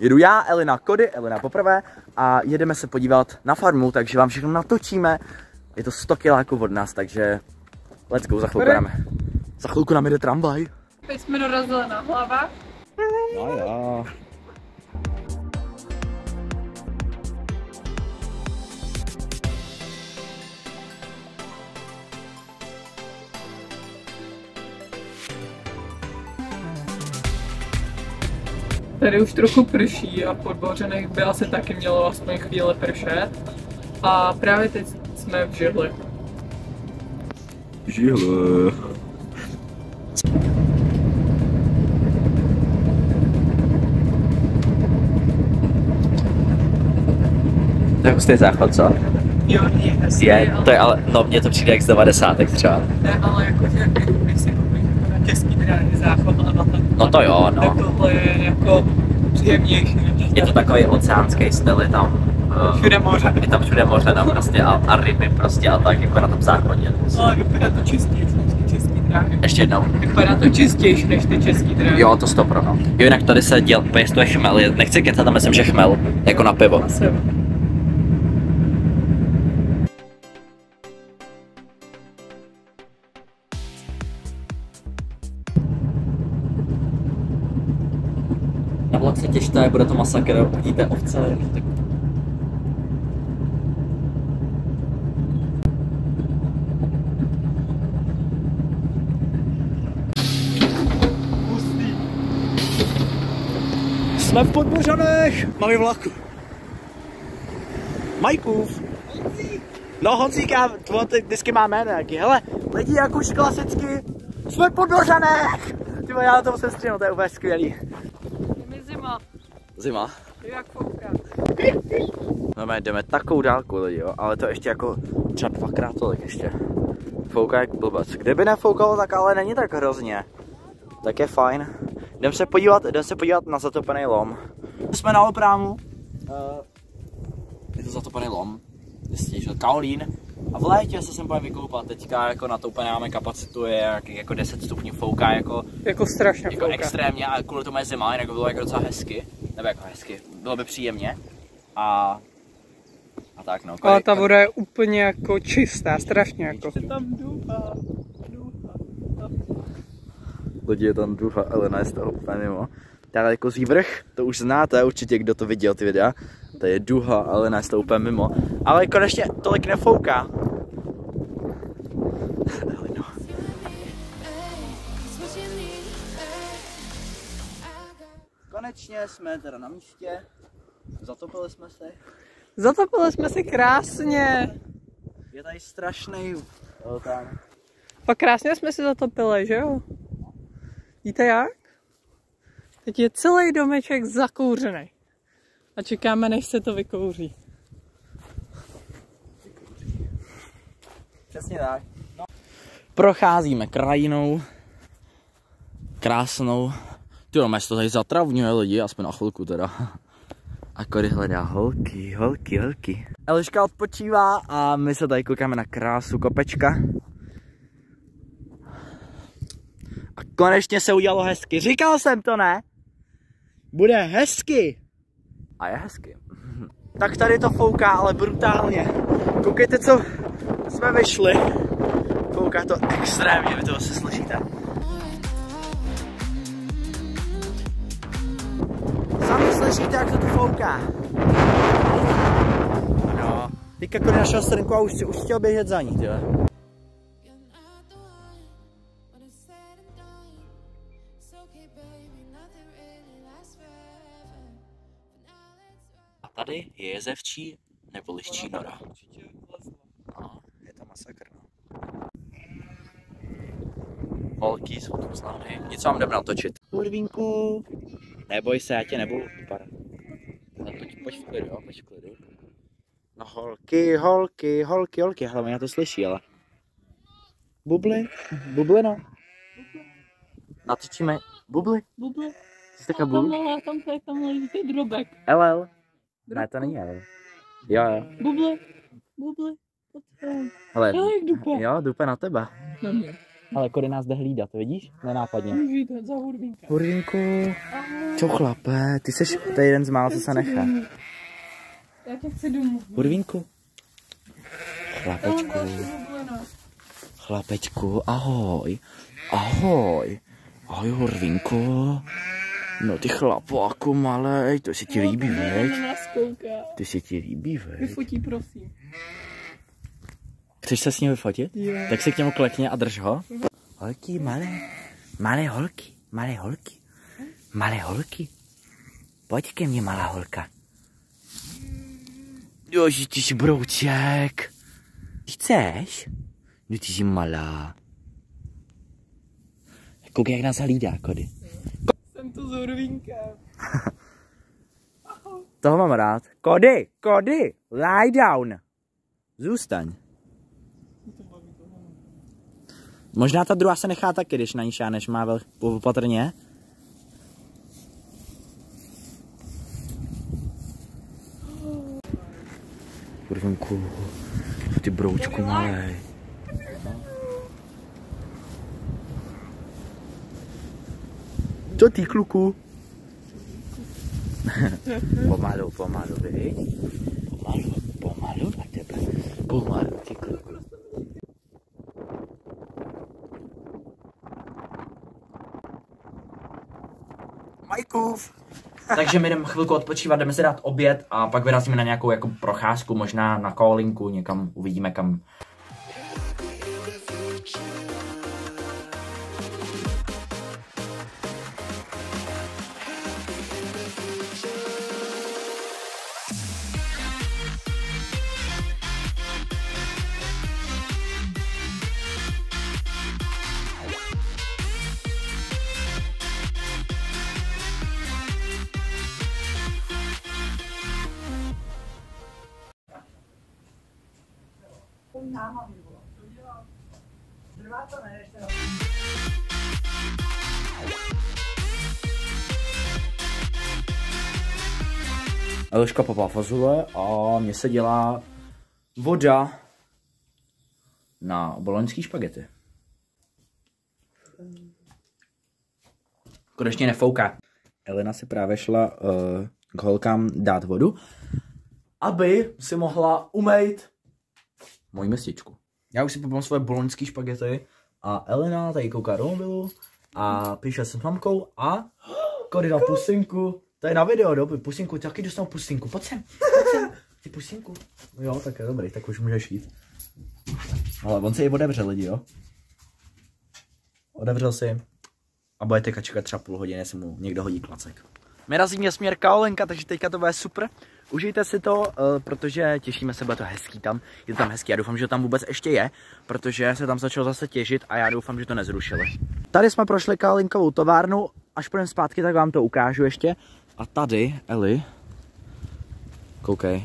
jedu já, Elina Kody, Elina poprvé a jedeme se podívat na farmu, takže vám všechno natočíme. Je to 100 kiláků od nás, takže let's go, za chvilku nám, za chvilku nám jde tramvaj. Teď jsme dorazili na hlava. No jo. Tady už trochu prší a pod Bořenech by asi taky mělo aspoň chvíli pršet. A právě teď jsme v židli. Žihle. To je hustý záchod, co? Jo, je Je, to je ale, no mně to přijde jak z 90. třeba. ne, ale jakože když si český dráhy záchod a na ten, No to jo, tak no. tohle je jako příjemnější. Je to takový oceánský styl, je tam... Uh, Všude moře. Je tam všude moře, tam prostě a, a ryby prostě a tak jako na tom záchodě. Ale vypadá to čistější než ty český dráhy. Ještě jednou. Vypadá to čistější než ty český dráhy. Jo, to stopro, no. Jo, jinak tady se děl, pěstuje chmel, nechci kecat, tam myslím, že chmel, jako na pivo. Asi. Masakr, vidíte ovce, Jsme v Podbořanech, máme vlaku. Majkův. No Honzíka, to ty vždycky má jméno jaký. Hele, lidi jak už klasicky, jsme v Podbořanech. Ty já na to musím stříhnout, to je úplně skvělý. Zima. Jak. No my jdeme takovou dálku lidi, jo, ale to ještě jako třeba dvakrát tolik ještě. Fouká jak blbec. Kdyby nefoukalo, tak ale není tak hrozně. Tak je fajn. Jdem se podívat, jdem se podívat na zatopený lom. Jsme na oprámu. Uh, je to zatopený lom. Jistě, že kaolín. A v létě se sem budeme vykoupat. Teďka jako natoupené máme kapacitu je jak, jako 10 stupňů fouká jako, Jako strašně jako fouká. extrémně a kvůli tomu je zima, jinak by bylo jako docela hezky. Nebo jako hezky, bylo by příjemně. A a tak no. Ale ta voda je úplně jako čistá, strašně jako. Tam duha, Lidi je tam druhá Elena je z toho úplně mimo. Tady jako vrch, to už znáte určitě, kdo to viděl ty videa. To je duha, Elena je z toho úplně mimo. Ale konečně tolik nefouká. Konečně jsme teda na místě. Zatopili jsme se. Zatopili jsme si krásně. Je tady strašný tam. Pak krásně jsme si zatopili, že jo? Víte jak? Teď je celý domeček zakouřený. A čekáme, než se to vykouří. Přesně tak. No. Procházíme krajinou. Krásnou. Ty jo, to tady zatravňuje lidi, aspoň na chvilku teda. A Kody hledá holky, holky, holky. Eliška odpočívá a my se tady koukáme na krásu kopečka. A konečně se udělalo hezky. Říkal jsem to, ne? Bude hezky. A je hezky. Tak tady to fouká, ale brutálně. Koukejte, co jsme vyšli. Fouká to extrémně, vy to se slyšíte. Sami slyšíte, jak to tu fouká. No, teďka jako našel strnku a už, už chtěl běžet za ní, tyhle. A tady je jezevčí nebo liščí nora. No, je to masakr, no. Holky jsou tu s námi. Něco vám jdeme natočit. Kurvínku. Neboj se, já tě nebudu vypadat. No, pojď, pojď v klidu, jo, pojď v klidu. No holky, holky, holky, holky, hlavně já to slyší, ale. Bubly, bublino. Natočíme bubly. Buble, Jsi taková bubly? tamhle, tam se tam leží drobek. LL. Ne, to není LL. Jo, jo. Buble, potřebuji. Hele, Jo, jak dupe. jo, dupe na tebe. Na mě. Ale Kody nás jde hlídat, vidíš? Nenápadně. Za hurvínka. Hurvinku, čo chlape, ty jsi to je jeden z mála, co se nechá. Já tě chci domů. Hurvinku. Chlapečku, chlapečku, ahoj. Ahoj. Ahoj, Hurvinku. No ty chlapáku malej, to se ti líbí, veď? Ty se ti líbí, veď? Vyfotí, prosím. Chceš se s ním vyfotit? Jo. Tak si k němu klekně a drž ho. Holky, malé, malé holky, malé holky, malé holky. Pojď ke mně, malá holka. Joži, ty jsi brouček. Chceš? No ty jsi malá. Koukej, jak nás hlídá, Kody. Jsem tu s. Toho mám rád. Kody, Kody, lie down. Zůstaň. Možná ta druhá se nechá taky, když na ní šáneš, má vel, opatrně. Kurvinku, ty broučku malej. Co ty, kluku? pomalu, pomalu, viď? Pomalu, pomalu na tebe. Pomalu, ty kluku. Majkův. Takže my jdeme chvilku odpočívat, jdeme si dát oběd a pak vyrazíme na nějakou jako procházku, možná na kolinku, někam uvidíme kam. Eliška papá fazule a mně se dělá voda na boloňský špagety. Konečně nefouká. Elena si právě šla uh, k holkám dát vodu, aby si mohla umýt moji městičku. Já už si popám svoje boloňský špagety a Elena tady kouká do a píše se s mamkou a Kody dal pusinku. To je na video, dobrý, pusinku, taky dostanu pusinku, pojď sem, pojď sem, ty pusinku. Jo, tak je dobrý, tak už můžeš jít. Ale on se ji otevřel lidi, jo. Otevřel si a bude teďka čekat třeba půl hodiny, jestli mu někdo hodí klacek. My razíme směr Kaolenka, takže teďka to bude super. Užijte si to, uh, protože těšíme se, bude to hezký tam. Je to tam hezký, já doufám, že to tam vůbec ještě je, protože se tam začalo zase těžit a já doufám, že to nezrušili. Tady jsme prošli Kaolinkovou továrnu, až půjdeme zpátky, tak vám to ukážu ještě. A tady, Eli, koukej,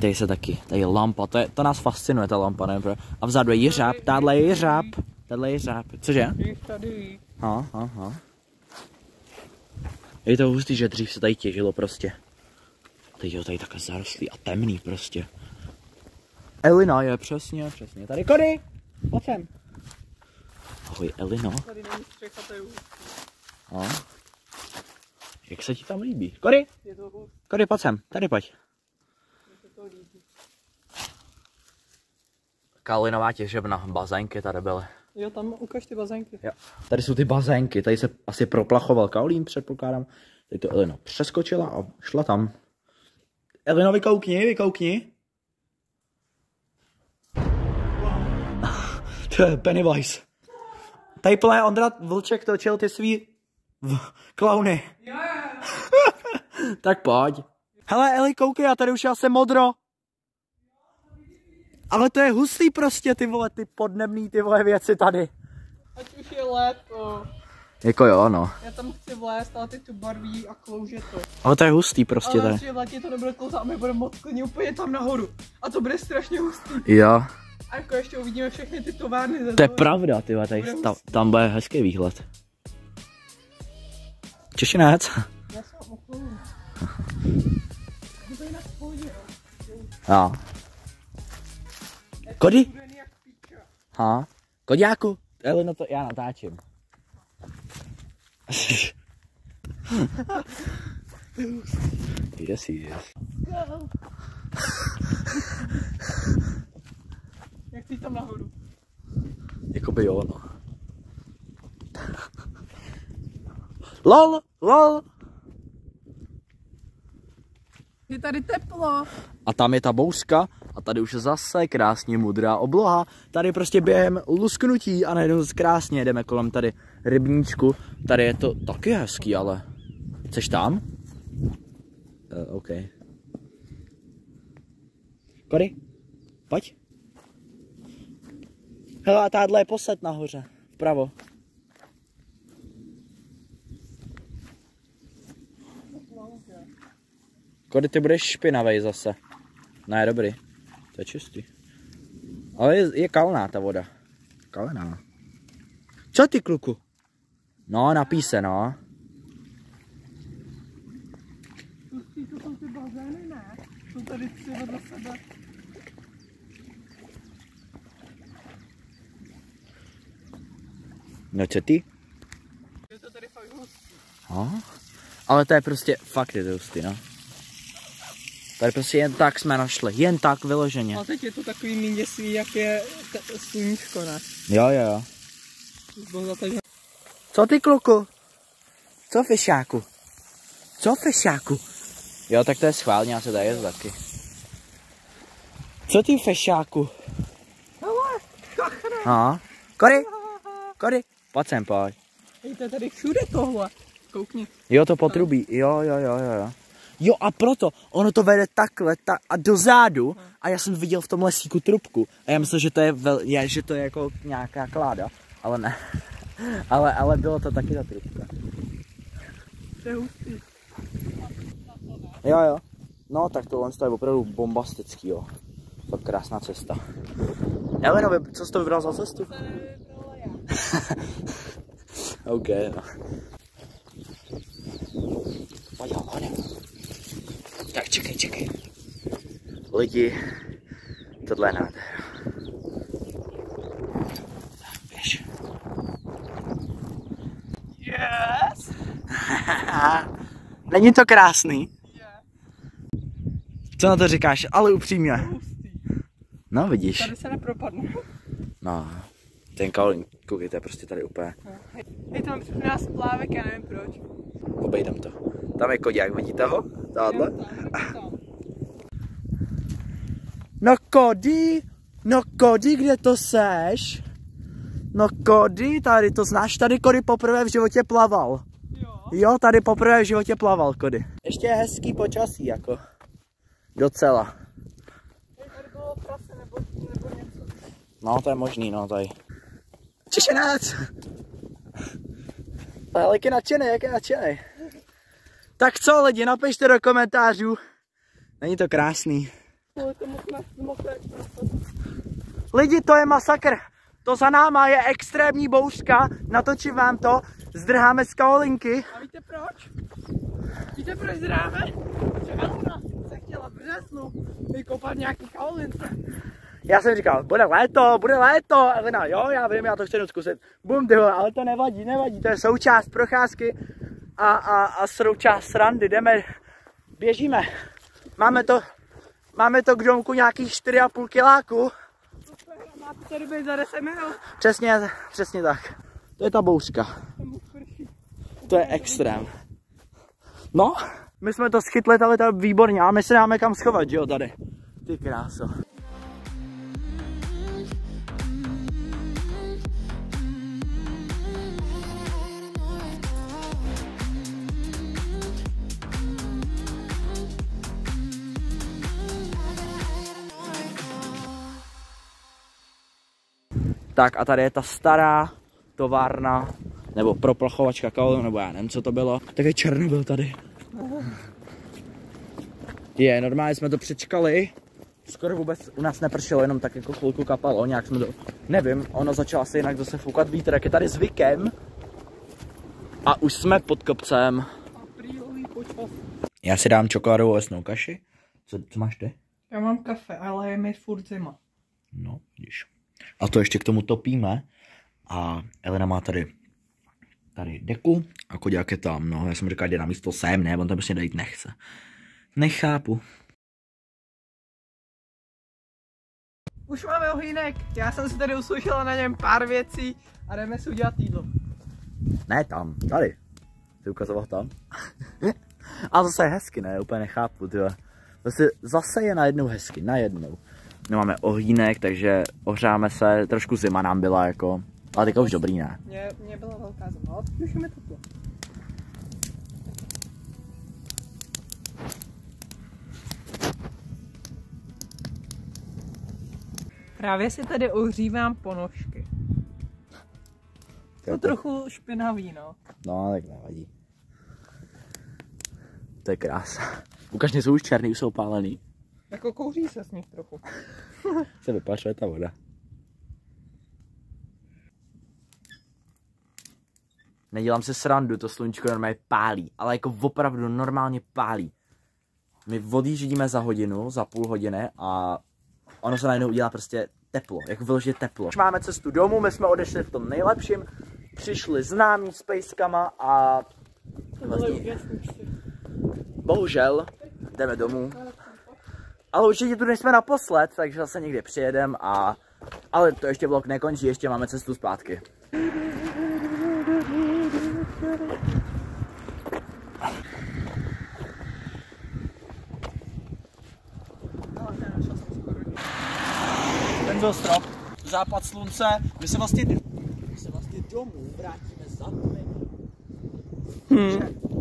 tady se taky, tady je lampa, to, je, to nás fascinuje, ta lampa, nevím. A vzadu je jeřáb, tahle je jeřáb, tahle je jeřáb, cože? Tady. Ha, ha, ha. Je to hustý, že dřív se tady těžilo prostě. Teď je to tady takhle zarostlý a temný prostě. Elina je přesně, přesně. Tady Kody! Pojď sem. Ahoj Elino. Tady není střecha, to je hustý. No. Jak se ti tam líbí? Kody! Je to hustý, Kody, pojď sem. Tady pojď. Kalinová těžebna, bazénky tady byly. Jo, tam ukaž ty bazénky. Jo. Tady jsou ty bazénky, tady se asi proplachoval kaolín, předpokládám. Tady to Elina přeskočila a šla tam. Elino, vykoukni, vykoukni. To je Pennywise. Tady plné Ondra Vlček točil ty svý v... klauny. tak pojď. Hele Eli, koukej, já tady už jsem modro. Ale to je hustý prostě, ty vole, ty podnebný, ty vole věci tady. Ať už je léto. Jako jo, no. Já tam chci vlézt, ale teď tu barví a klouže to. Ale to je hustý prostě ale tady. že v létě to nebude klouzat a my budeme moc klidně úplně tam nahoru. A to bude strašně hustý. Jo. A jako ještě uvidíme všechny ty továrny. To je pravda, ty tady, tam, tam bude hezký výhled. Češinec. Já jsem okolo. To je na pohodě, jo. Jo. Kody? Ha. Koďáku, Elino, to já natáčím. Yes, yes. Jak ty tam nahoru? Jakoby jo, no. LOL, LOL. Je tady teplo. A tam je ta bouřka a tady už je zase krásně modrá obloha. Tady prostě během lusknutí a najednou krásně jedeme kolem tady rybníčku. Tady je to taky hezký, ale... Chceš tam? Uh, OK. Kory, pojď. Hele, a táhle je posed nahoře. Vpravo. Kody, ty budeš špinavej zase. Ne, dobrý. To je čistý. Ale je, je kalná ta voda. Kalená. Co ty, kluku? No, napí se, no. Pustí, to jsou ty bazény, ne? Jsou tady tři vedle sebe. No co ty? Je to tady fakt hustý. No. Ale to je prostě fakt je to hustý, no. Tady prostě jen tak jsme našli. Jen tak vyloženě. A teď je to takový méně jak je sluníčko, ne? Jo, jo, jo. Co ty, kluku? Co fešáku? Co fešáku? Jo, tak to je schválně, já se tady jezdit taky. Co ty fešáku? No. Kory, kory, pojď sem, pojď. Hej, to je tady všude tohle. Koukni. Jo, to potrubí, jo, jo, jo, jo, jo. Jo a proto, ono to vede takhle ta, a dozadu a já jsem viděl v tom lesíku trubku a já myslel, že to je, vel, je, že to je jako nějaká kláda, ale ne. Ale, ale bylo to taky. To je hustý. Jo, jo. No, tak tohle je opravdu bombastický, jo. Fakt krásná cesta. Jeleno, co jsi to vybral za cestu? OK, no. Pojď, pojď. Tak čekej, čekej. Lidi, tohle je nádhera. Není to krásný? Je. Co na to říkáš? Ale upřímně. No, vidíš. Tady se nepropadne. No, ten kaolin, koukejte, prostě tady úplně. Hej, tam před nás plávek, já nevím proč. Obejdem to. Tam je kodák, vidíte ho? Tahle. No Kody, no Kody, kde to seš? No Kody, tady to znáš, tady Kody poprvé v životě plaval. Jo. Tady poprvé v životě plaval Kody. Ještě je hezký počasí, jako. Docela. No, to je možný, no, tady. Češenec! Ale jak je nadšený, jak je nadšený. Tak co lidi, napište do komentářů. Není to krásný. Lidi, to je masakr. To za náma je extrémní bouřka, natočím vám to, zdrháme z kaolinky. A víte proč? Víte proč zráme? Že Elona se chtěla v březnu vykopat nějaký kaulince. Já jsem říkal, bude léto, bude léto, Elena, jo, já vím, já to chci jenom zkusit. Bum, tyhle, ale to nevadí, nevadí, to je součást procházky a, a, a součást srandy, jdeme, běžíme. Máme to, máme to k domku nějakých 4,5 kiláku, máte tady být za 10 minut. přesně, přesně tak. To je ta bouřka. To je extrém. No, my jsme to schytli tady to výborně a my se dáme kam schovat, že jo, tady. Ty kráso. Tak a tady je ta stará továrna, nebo proplachovačka kaolu, nebo já nevím, co to bylo. Takový Černobyl tady. Je, normálně jsme to přečkali. Skoro vůbec u nás nepršelo, jenom tak jako chvilku kapalo, nějak jsme to, nevím, ono začalo asi jinak zase foukat vítr, jak je tady zvykem. A už jsme pod kopcem. Já si dám čokoládovou osnou kaši. Co, co máš ty? Já mám kafe, ale je mi furt zima. No, vidíš. A to ještě k tomu topíme. A Elena má tady tady deku a Koďák je tam, no. Já jsem říkal, jde na místo sem, ne, on tam prostě dejít nechce. Nechápu. Už máme ohýnek, já jsem si tady uslyšela na něm pár věcí a jdeme si udělat jídlo. Ne tam, tady. Ty ukazoval tam. a zase je hezky, ne, úplně nechápu, ty. Zase, zase je najednou hezky, najednou. My máme ohýnek, takže ohřáme se, trošku zima nám byla jako, ale teďka už dobrý, ne? Mně, mně byla velká zima, ale teď už je mi teplo. Právě si tady ohřívám ponožky. To trochu špinavý, no. No, tak nevadí. To je krása. Ukaž, jsou už černý, už jsou pálený. Jako kouří se z nich trochu. se vypašuje ta voda. Nedělám se srandu, to sluníčko normálně pálí, ale jako opravdu normálně pálí. My odjíždíme za hodinu, za půl hodiny a ono se najednou udělá prostě teplo, jako vyložit teplo. Už máme cestu domů, my jsme odešli v tom nejlepším, přišli známí s pejskama a vlastně, bohužel jdeme domů. Ale určitě tu nejsme naposled, takže zase někdy přijedem a ale to ještě vlog nekončí, ještě máme cestu zpátky. Byl strop, západ slunce, my se vlastně, my se vlastně domů vrátíme za tmy. Hmm.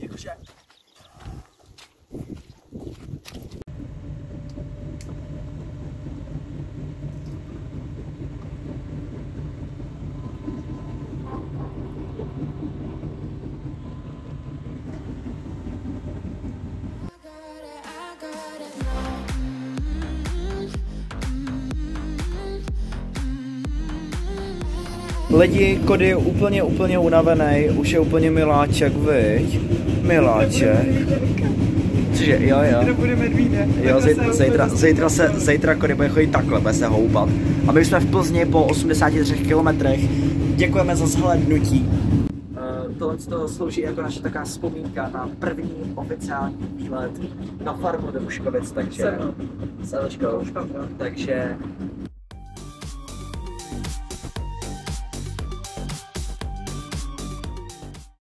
Jakože, Lidi, Kody je úplně, úplně unavený, už je úplně miláček, viď? Miláček. Cože, jo, jo. bude medvíde. Jo, zítra, zítra, se, zítra Kody bude chodit takhle, bude se houpat. A my jsme v Plzni po 83 kilometrech. Děkujeme za zhlédnutí. Uh, tohle to slouží jako naše taková vzpomínka na první oficiální výlet na farmu do Muškovic, takže... S Eliškou. Takže